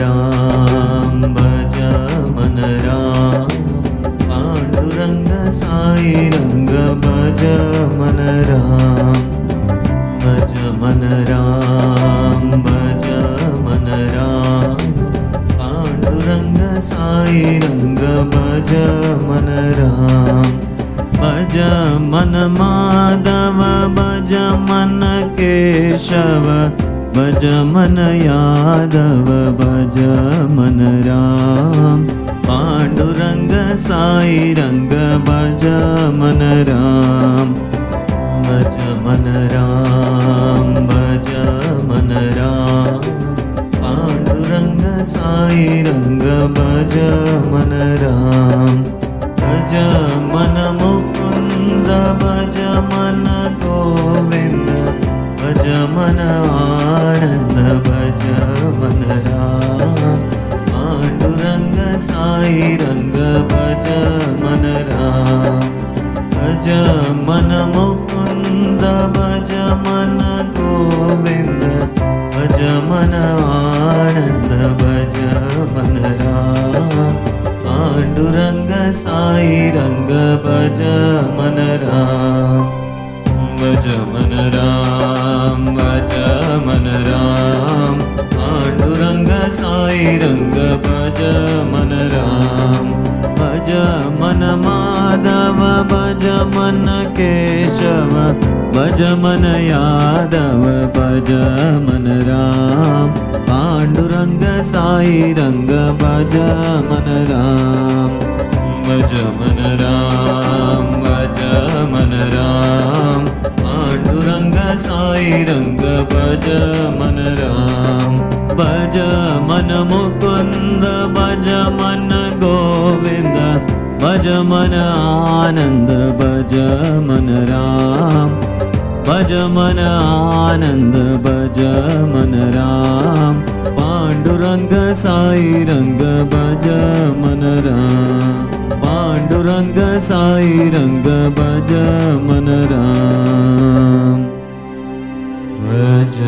राम भज मन मनराम पाण्डुरङ्गसा रङ्ग भज मन राम। भज मन राम भज मन मनराम पाण्डुरङ्गसा रङ्ग भज मन राम। भज मन माधव भज मन केशव। भज मन यादव भज मन राम। पाण्डुरङ्ग साई रङ्ग भज मन राम। भज मन राम भज मन राम। पाण्डुरङ्ग साई रङ्ग भज मन राम। भज मन मुकुन्द भज मन गोविन्द। भज मन रङ्ग भज मन राम भज मन मुकुन्द भज मन गोविन्द भज मन आनन्द भज मन राम पाण्डुरङ्ग साई रङ्ग भज मन राम भज मन राम भज मन राम पाण्डुरङ्ग साई रङ्ग भज मन भज मन केशव भज मन यादव भज मन राम। पाण्डुरङ्ग साई भज मन राम। भज मन राम भज मन राम। पाण्डुरङ्ग साई रङ्ग भज मन राम। भज मन मुकुन्द भज मन भज मन आनन्द भज मन राम। भज मन आनन्द भज मन राम। पाण्डुरङ्ग साई भज मन राम। पाण्डुरङ्ग साई भज मन राम। भज